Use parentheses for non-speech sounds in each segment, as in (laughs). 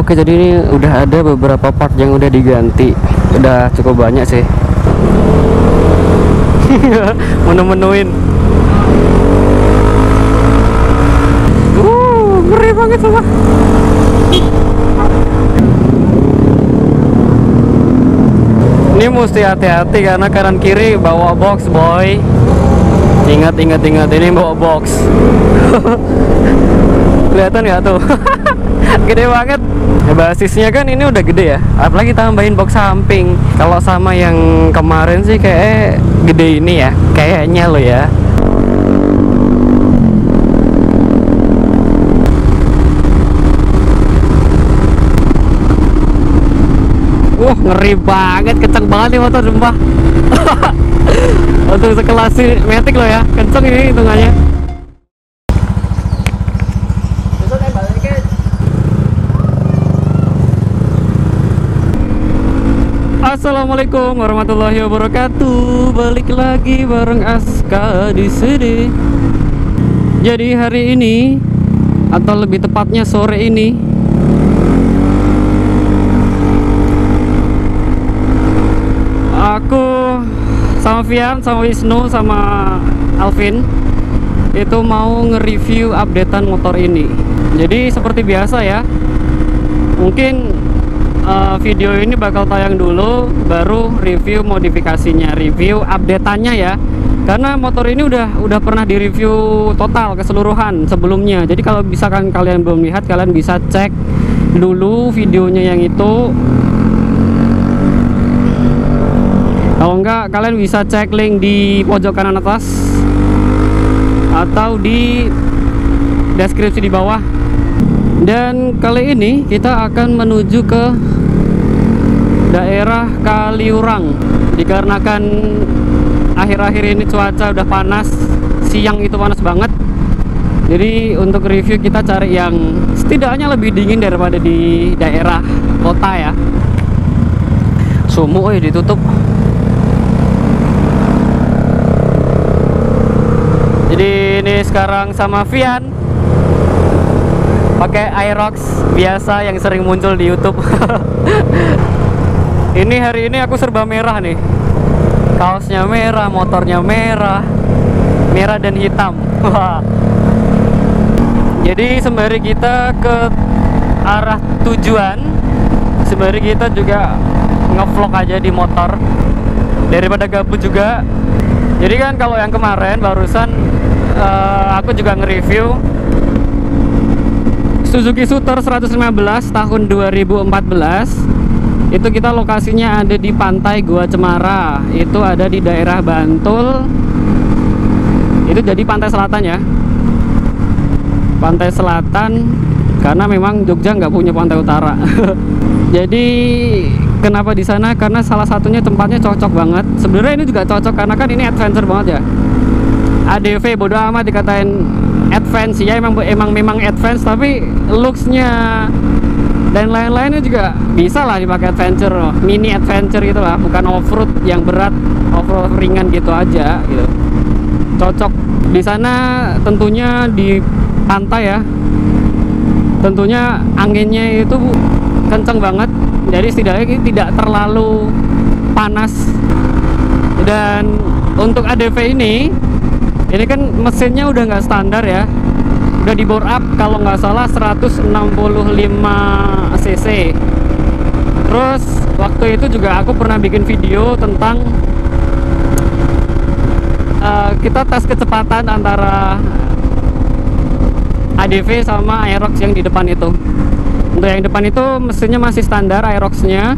Oke, jadi ini udah ada beberapa part yang udah diganti. Udah cukup banyak sih. (laughs) Menu-menuin. Uh, ngeri banget sama. Ini mesti hati-hati karena kanan kiri bawa box, boy. Ingat, ingat, ingat. Ini bawa box. (laughs) Kelihatan nggak tuh? (laughs) (laughs) gede banget. Ya, basisnya kan ini udah gede ya. Apalagi tambahin box samping. Kalau sama yang kemarin sih kayak gede ini ya. Kayaknya lo ya. Wah ngeri banget, kenceng banget nih motor sumpah (laughs) Untuk sekelas Matic lo ya, kenceng ini hitungannya Assalamualaikum warahmatullahi wabarakatuh Balik lagi bareng Aska di sini Jadi hari ini Atau lebih tepatnya sore ini aku sama Vian, sama Wisnu, sama Alvin itu mau nge-review updatean motor ini. Jadi seperti biasa ya, mungkin uh, video ini bakal tayang dulu, baru review modifikasinya, review updateannya ya. Karena motor ini udah udah pernah direview total keseluruhan sebelumnya. Jadi kalau misalkan kalian belum lihat, kalian bisa cek dulu videonya yang itu kalau enggak kalian bisa cek link di pojok kanan atas atau di deskripsi di bawah dan kali ini kita akan menuju ke daerah Kaliurang. Dikarenakan akhir-akhir ini cuaca udah panas siang itu panas banget. Jadi untuk review kita cari yang setidaknya lebih dingin daripada di daerah kota ya. Sumuk eh ditutup. Jadi ini sekarang sama Vian pakai Aerox biasa yang sering muncul di YouTube. (laughs) Ini hari ini aku serba merah nih. Kaosnya merah motornya merah merah dan hitam. (laughs) Jadi sembari kita ke arah tujuan sembari kita juga ngevlog aja di motor. Daripada gabut juga. Jadi kan kalau yang kemarin barusan uh, aku juga nge-review Suzuki Suter 115 tahun 2014 itu kita lokasinya ada di pantai Gua Cemara. Itu ada di daerah Bantul. Itu jadi pantai selatan ya. Pantai selatan karena memang Jogja nggak punya pantai utara. (laughs) Jadi kenapa di sana? Karena salah satunya tempatnya cocok banget. Sebenarnya ini juga cocok karena kan ini adventure banget ya. ADV bodo amat dikatain advance ya emang emang memang advance tapi looksnya dan lain-lainnya juga bisa lah dipakai adventure mini adventure gitu lah. Bukan off road yang berat off road ringan gitu aja gitu. Cocok. Di sana tentunya di pantai ya. Tentunya anginnya itu kenceng banget. Jadi setidaknya tidak terlalu panas. Dan untuk ADV ini ini kan mesinnya udah nggak standar ya. Udah di bore up kalau nggak salah 165 cc. Terus waktu itu juga aku pernah bikin video tentang uh, kita tes kecepatan antara ADV sama Aerox yang di depan itu. Untuk yang depan itu mesinnya masih standar Aeroxnya.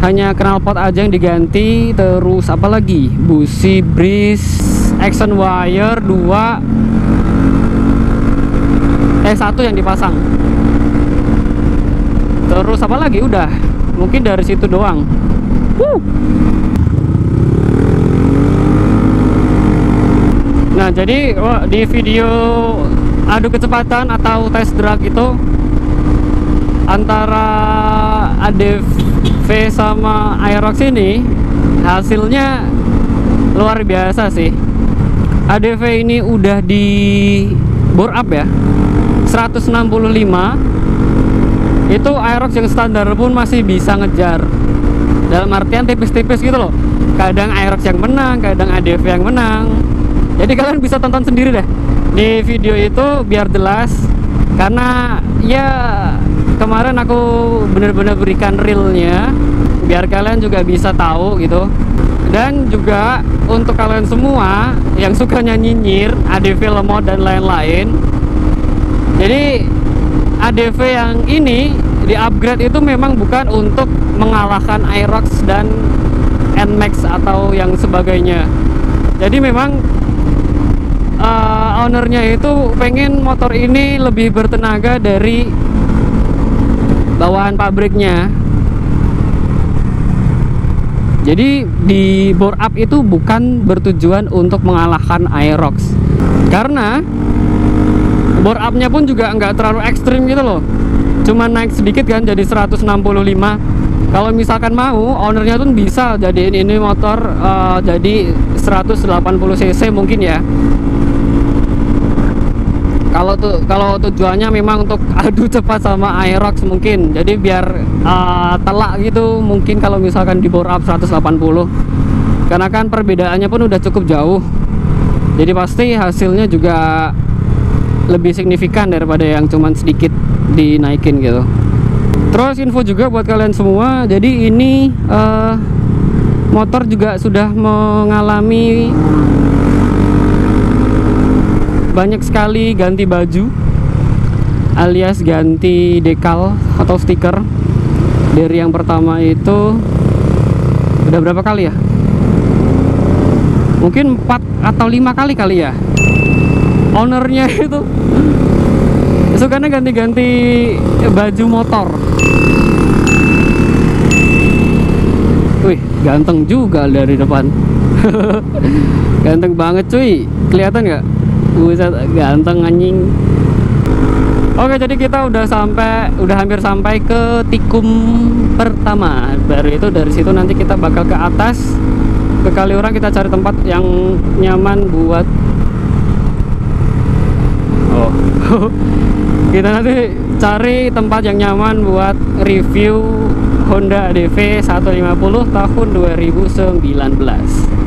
Hanya knalpot aja yang diganti terus apa lagi? Busi bris action wire 2 eh satu yang dipasang. Terus apa lagi? Udah. Mungkin dari situ doang. Woo. nah jadi di video adu kecepatan atau test drag itu antara ADV sama Aerox ini hasilnya luar biasa sih ADV ini udah di bore up ya. 165 itu Aerox yang standar pun masih bisa ngejar. Dalam artian tipis-tipis gitu loh. Kadang Aerox yang menang kadang ADV yang menang. Jadi kalian bisa tonton sendiri deh di video itu biar jelas. Karena ya kemarin aku bener-bener berikan realnya biar kalian juga bisa tahu gitu dan juga untuk kalian semua yang suka nyinyir ADV lemot dan lain-lain. Jadi ADV yang ini di upgrade itu memang bukan untuk mengalahkan Aerox dan Nmax atau yang sebagainya. Jadi memang uh, ownernya itu pengen motor ini lebih bertenaga dari bawaan pabriknya jadi di bore up itu bukan bertujuan untuk mengalahkan Aerox. Karena bore upnya pun juga nggak terlalu ekstrim gitu loh. Cuma naik sedikit kan jadi 165. Kalau misalkan mau, ownernya tuh bisa jadiin ini motor uh, jadi 180 cc mungkin ya kalau tuh kalau tujuannya memang untuk (laughs) adu cepat sama Aerox mungkin. Jadi biar uh, telak gitu mungkin kalau misalkan di bore up 180 karena kan perbedaannya pun udah cukup jauh. Jadi pasti hasilnya juga lebih signifikan daripada yang cuman sedikit dinaikin gitu. Terus info juga buat kalian semua. Jadi ini uh, motor juga sudah mengalami banyak sekali ganti baju alias ganti dekal atau stiker. Dari yang pertama itu udah berapa kali ya? Mungkin 4 atau 5 kali kali ya. Ownernya (laughs) itu sukanya ganti-ganti baju motor. Wih ganteng juga dari depan. (laughs) Ganteng banget cuy. Kelihatan nggak Buset, ganteng anjing. Oke, jadi kita udah sampai, udah hampir sampai ke tikum pertama. Baru itu dari situ nanti kita bakal ke atas ke kali orang kita cari tempat yang nyaman buat. Oh, (laughs) kita nanti cari tempat yang nyaman buat review Honda ADV 150 tahun 2019.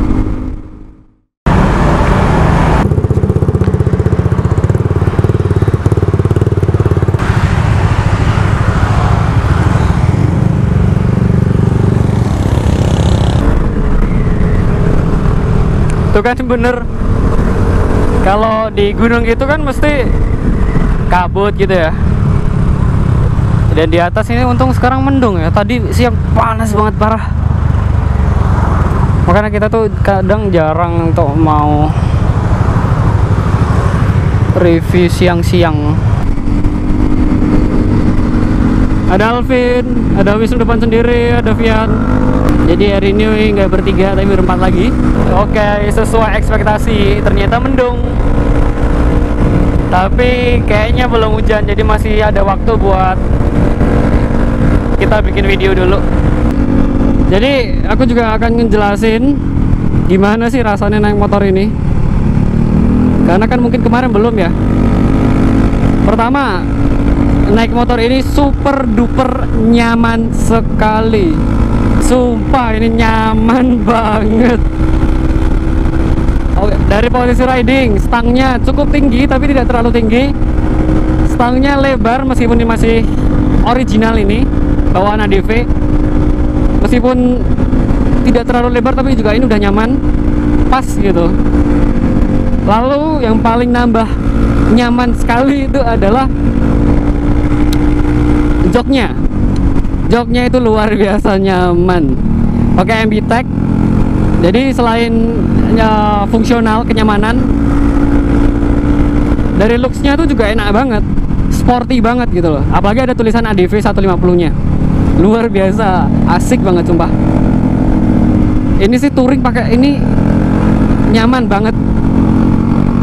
Itu kan bener. Kalau di gunung itu kan mesti kabut gitu ya. Dan di atas ini untung sekarang mendung ya. Tadi siang panas banget parah. Makanya kita tuh kadang jarang untuk mau review siang-siang. Ada Alvin ada Wisnu depan sendiri ada Vian jadi hari ini nggak bertiga tapi berempat lagi. Oke sesuai ekspektasi. Ternyata mendung. Tapi kayaknya belum hujan jadi masih ada waktu buat kita bikin video dulu. Jadi aku juga akan ngejelasin gimana sih rasanya naik motor ini. Karena kan mungkin kemarin belum ya. Pertama naik motor ini super duper nyaman sekali Sumpah ini nyaman (laughs) banget. Oke, dari posisi riding stangnya cukup tinggi tapi tidak terlalu tinggi. Stangnya lebar meskipun ini masih original ini bawaan ADV meskipun tidak terlalu lebar tapi juga ini udah nyaman pas gitu. Lalu yang paling nambah nyaman sekali itu adalah joknya joknya itu luar biasa nyaman. Pakai MB Tech. Jadi selain ya, fungsional kenyamanan dari looksnya tuh juga enak banget. Sporty banget gitu loh. Apalagi ada tulisan ADV 150 nya luar biasa. Asik banget sumpah. Ini sih touring pakai ini nyaman banget.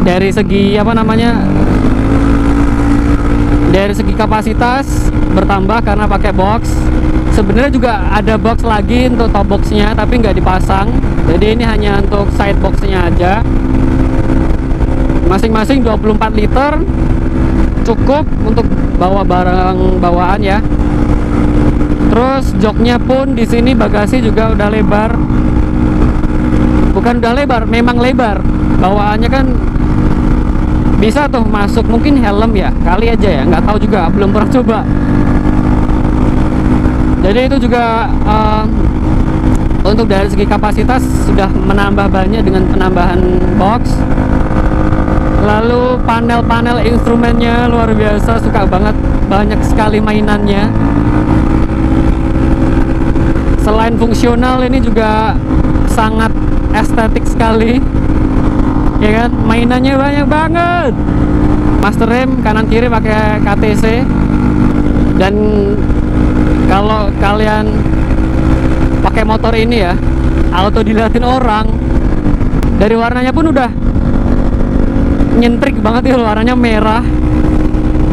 Dari segi apa namanya dari segi kapasitas bertambah karena pakai box sebenarnya juga ada box lagi untuk top boxnya tapi nggak dipasang. Jadi ini hanya untuk side boxnya aja. Masing-masing 24 liter cukup untuk bawa barang bawaan ya. Terus joknya pun di sini bagasi juga udah lebar. Bukan udah lebar memang lebar. Bawaannya kan bisa tuh masuk mungkin helm ya. Kali aja ya nggak tahu juga belum pernah coba jadi itu juga uh, untuk dari segi kapasitas sudah menambah banyak dengan penambahan box. Lalu panel-panel instrumennya luar biasa suka banget banyak sekali mainannya. Selain fungsional ini juga sangat estetik sekali. Ya kan? Mainannya banyak banget. Master rem kanan kiri pakai KTC dan kalian pakai motor ini ya. Auto dilihatin orang. Dari warnanya pun udah nyentrik banget ya warnanya merah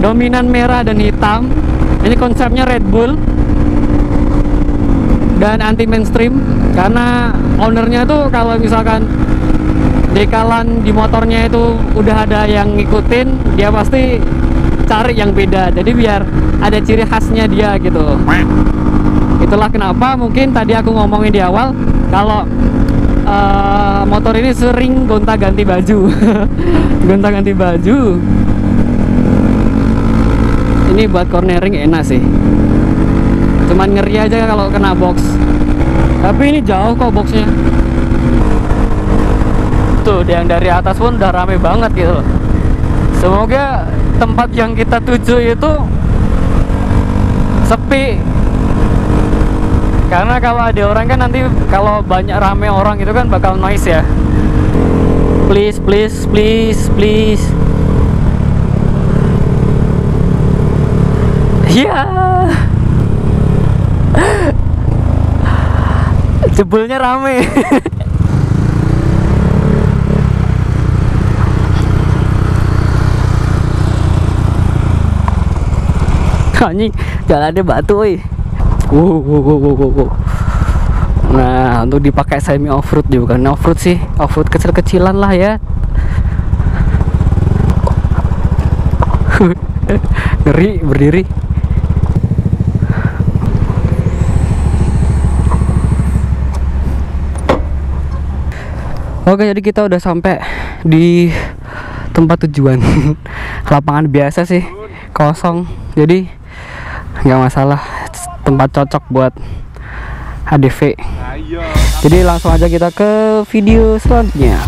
dominan merah dan hitam. Ini konsepnya Red Bull dan anti mainstream karena ownernya tuh kalau misalkan dekalan di motornya itu udah ada yang ngikutin dia pasti cari yang beda. Jadi biar ada ciri khasnya dia gitu itulah kenapa mungkin tadi aku ngomongin di awal kalau uh, motor ini sering gonta ganti baju. (laughs) Gonta ganti baju. Ini buat cornering enak sih. Cuman ngeri aja kalau kena box. Tapi ini jauh kok boxnya. Tuh yang dari atas pun udah rame banget gitu semoga tempat yang kita tuju itu sepi karena kalau ada orang kan nanti kalau banyak rame orang itu kan bakal noise ya. Please please please please. Ya yeah. (laughs) jebulnya rame. (laughs) Anjing jalannya batu woi wow, wow, wow, wow, wow. nah untuk dipakai semi off road juga. Bukan off road sih off road kecil-kecilan lah ya. (laughs) Ngeri berdiri. Oke jadi kita udah sampai di tempat tujuan. (laughs) Lapangan biasa sih kosong. Jadi nggak masalah tempat cocok buat ADV jadi langsung aja kita ke video selanjutnya.